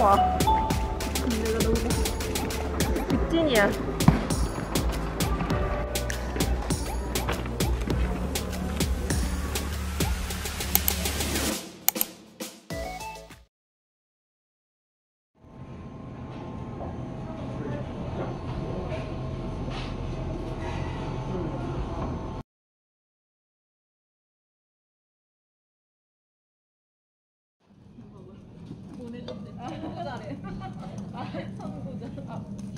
你这个都西，地震 아, 선구자.